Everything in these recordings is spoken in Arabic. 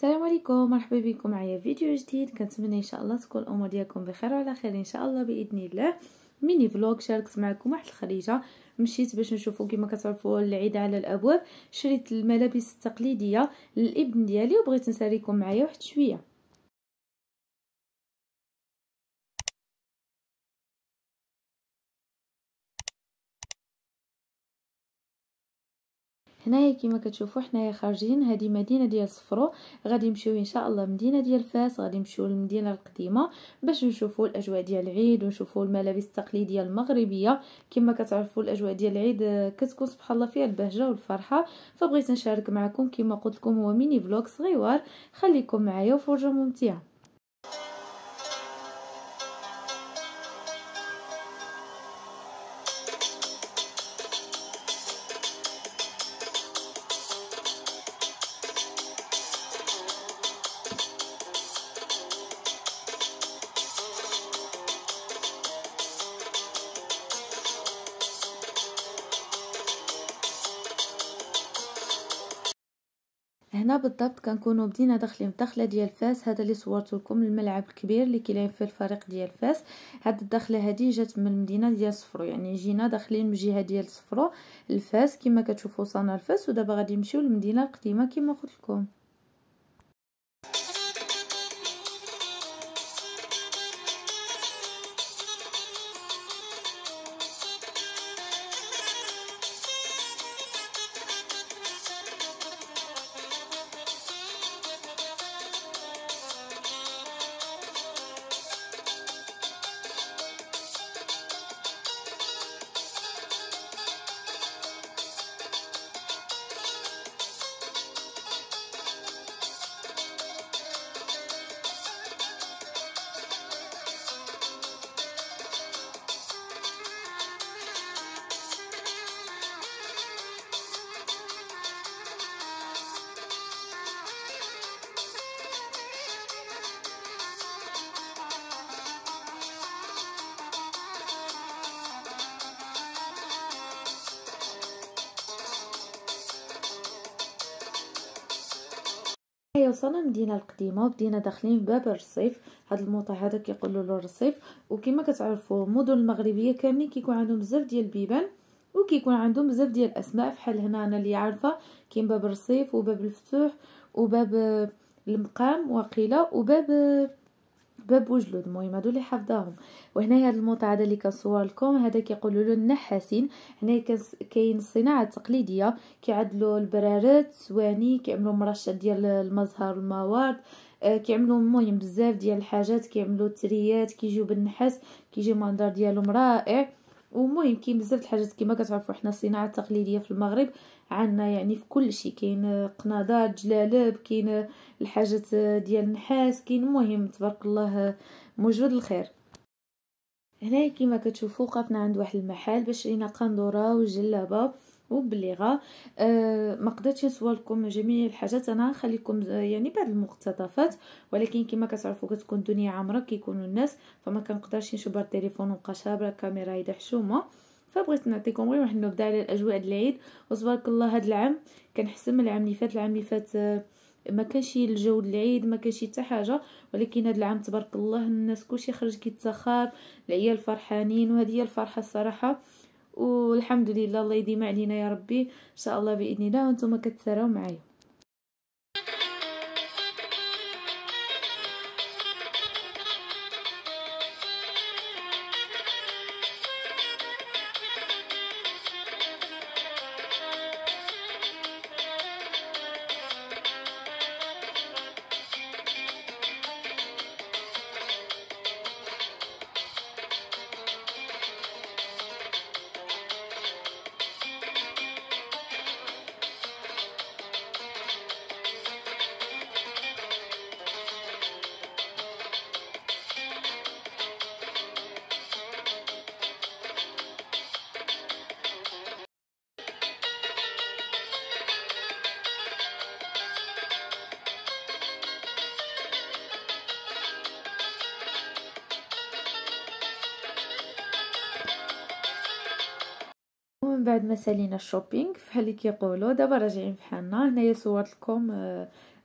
السلام عليكم مرحبا بكم معايا فيديو جديد. كنتمنى إن شاء الله تكون الأمور ديالكم بخير وعلى خير إن شاء الله بإذن الله. mini vlog شاركت معكم واحد الخريجه مشيت باش نشوفوا كما كتعرفوا العيد على الأبواب. شريت الملابس التقليدية للابن ديالي وبغيت نساليكم معايا واحد شوية. هنايا كما كتشوفوا حنايا خارجين هذه مدينة ديال صفرو. غادي نمشيو إن شاء الله مدينه ديال فاس غادي نمشيو للمدينه القديمة باش نشوفوا الأجواء ديال العيد ونشوفوا الملابس التقليدية المغربية. كما كتعرفوا الأجواء ديال العيد كتكون سبحان الله فيها البهجة والفرحة. فبغيت نشارك معكم كما قلت لكم هو mini vlog صغيور خليكم معايا وفرجة ممتعة. هنا بالضبط كنكونوا بدينا داخلين الدخله ديال فاس. هذا اللي صورت لكم الملعب الكبير اللي كيلعب فيه الفريق ديال فاس. هاد الدخله هذه جات من المدينة ديال صفرو يعني جينا داخلين من الجهه ديال صفرو لفاس. كما كتشوفوا وصلنا لفاس ودابا غادي نمشيو للمدينة القديمة كما قلت لكم. وصلنا المدينة القديمة وبدينا داخلين باب الرصيف. هذا الموطع هذا كيقولوا له الرصيف. وكما كتعرفوا المدن المغربية كاملين كيكون عندهم بزاف ديال البيبان وكيكون عندهم بزاف ديال الأسماء. بحال هنا أنا اللي عارفة كاين باب الرصيف وباب الفتوح وباب المقام وقيله وباب باب وجلود المهم هادو اللي حافظاهم وهنايا هذا الموطع هذا اللي كنصور لكم هذا كيقولوا له النحاسين هنا كاين الصناعه التقليديه كيعدلوا البرارات سواني كيعملوا مرشد ديال المزهر الموارد آه كيعملوا المهم بزاف ديال الحاجات كيعملوا التريات كيجيو بالنحاس كيجي المنظر ديالهم رائع. ومهم كاين بزاف الحاجات كما كتعرفوا حنا الصناعة التقليدية في المغرب عندنا يعني في كل شيء. كاين قنادات جلالب كاين الحاجات ديال النحاس كاين المهم تبارك الله موجود الخير. هنا كما كتشوفوا وقفنا عند واحد المحل باش شرينا قندورة وجلابة. وبليغه أه ما قدرتش نصور لكم جميع الحاجات. أنا نخليكم يعني بعض المقتطفات ولكن كما كتعرفوا كتكون الدنيا عامرة كيكونوا الناس فما كنقدرش نشوف التليفون ونبقى شابره الكاميرا يدا حشومه فبغيت نعطيكم غير واحد النبذة على الاجواء ديال العيد. وتبارك الله هذا العام كان حسن من العام اللي فات. العام اللي فات ما كانش الجو العيد ما كانش حتى حاجة. ولكن هذا العام تبارك الله الناس كلشي خرج كيتسخر العيال فرحانين. وهذه هي الفرحة الصراحة. والحمد لله الله يديم علينا يا ربي. إن شاء الله بإذن الله وأنتم كتسراو معايا بعد ما سالينا ال shopping فحال اللي كيقولوا دابا راجعين فحالنا هنايا صورت لكم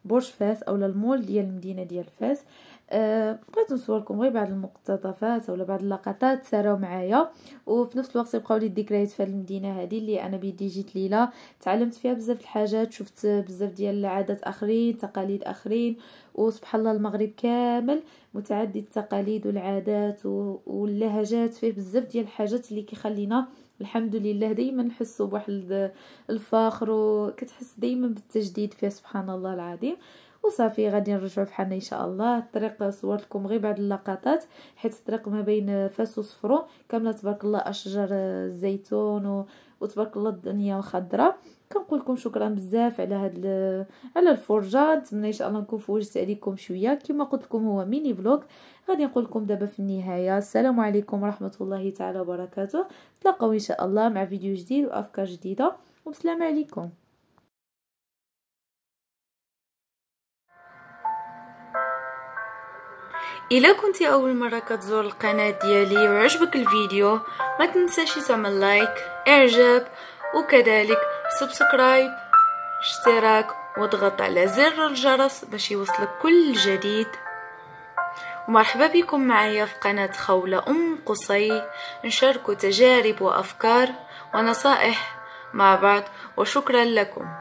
برج فاس أو المول ديال المدينة ديال فاس. أه بغيت نصوركم غير بعض المقتطفات ولا بعض اللقطات ساراو معايا. وفي نفس الوقت يبقاو لي الذكريات في المدينة هذه اللي أنا بيدي جيت ليلة تعلمت فيها بزاف الحاجات شفت بزاف ديال العادات آخرين تقاليد آخرين. وسبحان الله المغرب كامل متعدد التقاليد والعادات واللهجات فيه بزاف ديال الحاجات اللي كيخلينا الحمد لله دائما نحسوا بواحد الفخر وكتحس دائما بالتجديد فيه سبحان الله العظيم. وصافي غادي نرجعوا بحالنا إن شاء الله. الطريق صورت لكم غير بعض اللقطات حيت الطريق ما بين فاس وصفرو. كاملة تبارك الله أشجار الزيتون و... وتبارك الله الدنيا الخضراء كنقول لكم شكرا بزاف على هاد. على الفرجه نتمنى إن شاء الله نكون فوجت عليكم شوية. كما قلت لكم هو mini vlog. غادي نقول لكم دابا في النهاية. السلام عليكم ورحمة الله تعالى وبركاته. تلاقاو إن شاء الله مع فيديو جديد وأفكار جديدة. والسلام عليكم. إلا كنتي أول مرة كتزور القناة ديالي وعجبك الفيديو ما تنساش تعمل like إعجاب وكذلك subscribe اشتراك واضغط على زر الجرس باش يوصلك كل جديد. ومرحبا بكم معايا في قناة خولة أم قصي. نشارك تجارب وأفكار ونصائح مع بعض وشكرا لكم.